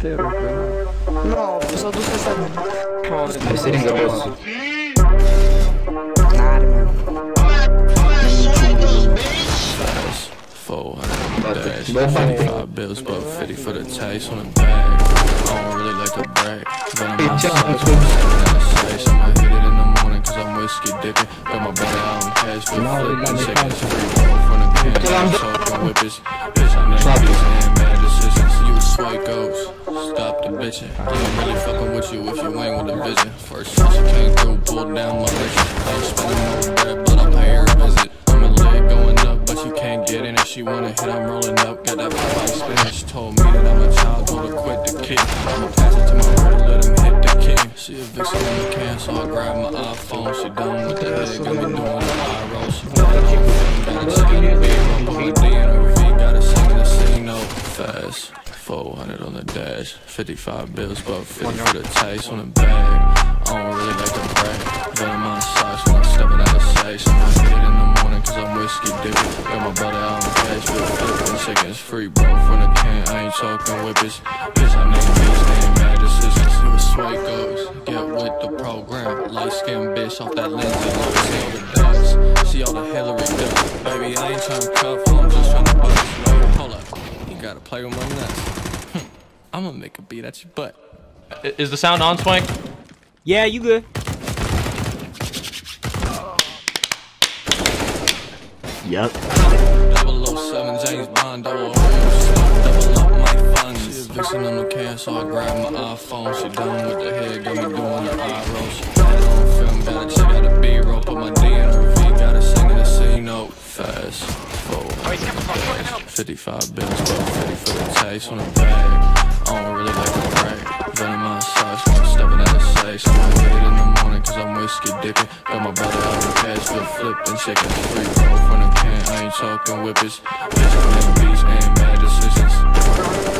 intero quello. No, sono due stesse. È siringa boss. Un'arma. Four hundred dash, Go find it. five bills, but fifty for the taste on the bag. I don't really like to brag, but I'm Hey, not John, sick. let's go. Say I'ma hit it in the morning, cause I'm whiskey dipping. Got my brother out in cash, but No, flip let and me shake find it free roll from the can. I'm talking whippers, bitch, I ain't really fucking with you if you ain't with the vision. First shit she came through, pulled down my vision. I ain't spending no bread, but I'll pay her a visit. I'm a leg going up, but you can't get in. If she wanna hit, I'm rolling up. Got that Popeye spinach. Told me that I'm a child, told her quit the kick. I'ma pass it to my brother, let him hit the king. She a vixen in the can, so I grab my iPhone. She done with the head, got me doing the eye roll. She got it 400 on the dash, 55 bills, but 50 for the taste on the bag. I don't really like to brag, but I'm on sauce when I'm stepping out of sight. So I hit it in the morning, cause I'm whiskey dipping. Got my brother out in cash, flip, flipping chickens free, bro, from the can. I ain't talking whippers, bitch, I name these name bad decisions. You a sway goes, get with the program. Light skinned bitch off that lens, and I see all the dots. See all the Hillary ducks. Baby, I ain't trying to cuff, I'm just trying to bust. Hold up, you gotta play with my nuts. I'm gonna make a beat at your butt. Is the sound on, Swank? Yeah, you good. Yep. 007 James Bond, double double up my funds. She a vixen on the can, so I grab my iPhone. She done with the head, got me doing the eye roll. She got it on film, got a check out the B roll, put my D in her V, got a sing in the C note. Fast forward. 55 bills, 50 for the taste on the bag. I don't really like I'm on sauce when I'm stepping out of sight. So I hit it in the morning, cause I'm whiskey dipping. Got my brother out in cash, flip, flipping chicken. Free roll from the can, I ain't talking whippers. Bitch, I make beats and bad decisions.